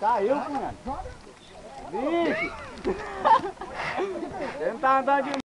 Tá Caiu, cunhado. Vixe. Ele não tá andando de